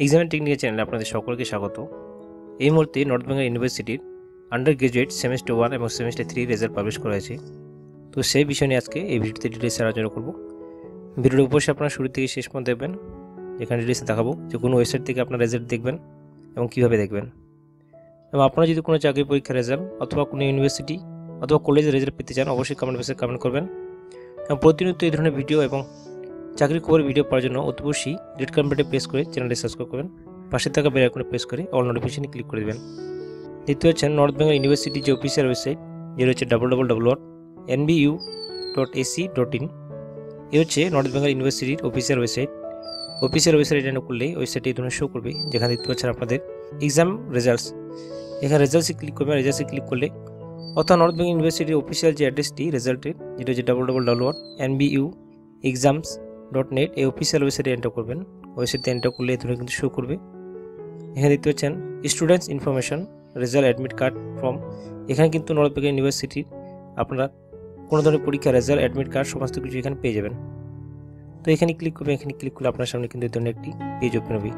এক্সামের টেকনিক্যাল চ্যানেলে আপনাদের সকলকে স্বাগত। এই মুহূর্তে নর্থ বেঙ্গল ইউনিভার্সিটির আন্ডার গ্রাজুয়েট সেমিস্টার ওয়ান এবং সেমিস্টার থ্রি রেজাল্ট পাবলিশ করা হয়েছে। তো সেই বিষয় নিয়ে আজকে এই ভিডিওতে ডিটেলস আলোচনা করব। ভিডিওর অবশ্যই আপনারা শুরু থেকে শেষ পর্যন্ত দেখবেন। এখানে ডিটেলসে দেখাবো যে কোনো ওয়েবসাইট থেকে আপনার রেজাল্ট দেখবেন এবং কীভাবে দেখবেন। এবং আপনারা যদি কোনো চাকরি পরীক্ষার রেজাল্ট অথবা কোনো ইউনিভার্সিটি অথবা কলেজের রেজাল্ট পেতে চান, অবশ্যই কমেন্ট বক্সে কমেন্ট করবেন। এবং প্রতিনিয়ত এই ধরনের ভিডিও এবং চাকরি খবর ভিডিও পাওয়ার জন্য অতি অবশ্যই রেড কার্পেটে প্রেস করে চ্যানেলটি সাবস্ক্রাইব করবেন। পাশে থাকা বেল আইকনে প্রেস করে অল নোটিফিকেশনে ক্লিক করে দেবেন। দ্বিতীয় হচ্ছেন নর্থ বেঙ্গল ইউনিভার্সিটি যে অফিসিয়াল ওয়েবসাইট যেটা হচ্ছে double double double dot NBU dot AC dot in এ হচ্ছে নর্থ বেঙ্গল ইউনিভার্সিটির অফিসিয়াল ওয়েবসাইট অফিসিয়াল ওয়েবসাইট এটা করলে ওয়েবসাইটে এই ধরনের শো করবে, যেখানে দেখতে পাচ্ছেন আপনাদের এক্সাম রেজাল্টস এখানে রেজাল্টসে ক্লিক করবেন রেজাল্টসে ক্লিক করলে অথবা নর্থ বেঙ্গল ইউনিভার্সিটির অফিসিয়াল যে অ্যাড্রেসটি রেজাল্টের যেটা হচ্ছে double double double dot NBU exams dot net এই অফিসিয়াল ওয়েবসাইটে এন্টার করবেন। ওয়েবসাইটে এন্টার করলে ধরনের কিন্তু শো করবে। এখানে দেখতে পাচ্ছেন students information result admit card form এখানে কিন্তু নর্থ বেঙ্গল ইউনিভার্সিটির আপনারা কোনো ধরনের পরীক্ষা রেজাল্ট অ্যাডমিট কার্ড সমস্ত কিছু এখানে পেয়ে যাবেন। তো এখানে ক্লিক করবেন, এখানে ক্লিক করলে আপনার সামনে কিন্তু এই ধরনের একটি পেজ ওপেন হবে।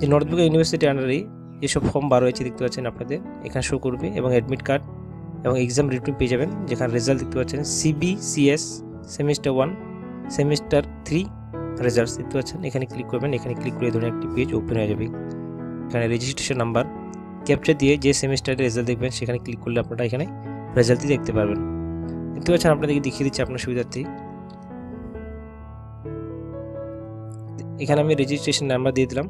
যে নর্থ বেঙ্গল ইউনিভার্সিটি আন্ডারে যেসব ফর্ম বার হয়েছে দেখতে পাচ্ছেন আপনাদের, এখানে শো করবে এবং অ্যাডমিট কার্ড এবং এক্সাম রিটার্ন পেয়ে যাবেন। যেখানে রেজাল্ট দেখতে পাচ্ছেন CBCS semester one semester three results দেখতে পাচ্ছেন। এখানে ক্লিক করবেন, এখানে ক্লিক করে ধরুন একটি পেজ ওপেন হয়ে যাবে। এখানে রেজিস্ট্রেশন নাম্বার ক্যাপচার দিয়ে যে সেমিস্টারের রেজাল্ট দেখবেন, সেখানে ক্লিক করলে আপনারা এখানে রেজাল্টই দেখতে পারবেন। দেখতে পাচ্ছেন, আপনাদেরকে দেখিয়ে দিচ্ছি আপনার সুবিধার্থে। এখানে আমি রেজিস্ট্রেশন নাম্বার দিয়ে দিলাম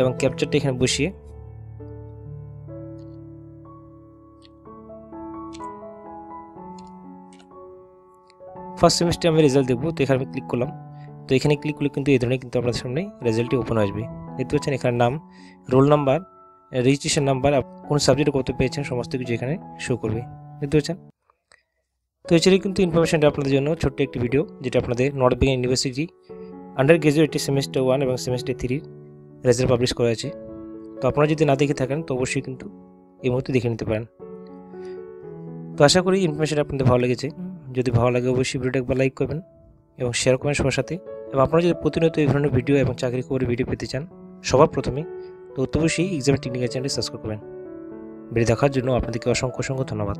এবং ক্যাপচারটা এখানে বসিয়ে ফার্স্ট সেমিস্টারে আমি রেজাল্ট দেখব তো এখানে আমি ক্লিক করলাম। তো এখানে ক্লিক করলে কিন্তু এই ধরনের কিন্তু আপনাদের সামনে রেজাল্টটি ওপেন আসবে। দেখতে পাচ্ছেন এখানে নাম রোল নাম্বার রেজিস্ট্রেশন নাম্বার কোন সাবজেক্টে কত পেয়েছেন, সমস্ত কিছু এখানে শো করবে। দেখতে পাচ্ছেন? তো এছাড়াই কিন্তু ইনফরমেশনটা আপনাদের জন্য, ছোট্ট একটি ভিডিও যেটা আপনাদের north Bengal university undergraduate semester one এবং সেমিস্টার থ্রির রেজাল্ট পাবলিশ করা আছে তো আপনারা যদি না দেখে থাকেন, তো অবশ্যই কিন্তু এই মুহূর্তে দেখে নিতে পারেন। তো আশা করি ইনফরমেশন আপনাদের ভালো লেগেছে। যদি ভালো লাগে অবশ্যই ভিডিওটা একবার লাইক করবেন এবং শেয়ার করবেন সবার সাথে। এবং আপনারা যদি প্রতিনিয়ত এই ধরনের ভিডিও এবং চাকরি খবরের ভিডিও পেতে চান, সবার প্রথমে তো অবশ্যই এক্সাম টেকনিক্যাল চ্যানেলটি সাবস্ক্রাইব করবেন। ভিডিও দেখার জন্য আপনাদেরকে অসংখ্য অসংখ্য ধন্যবাদ।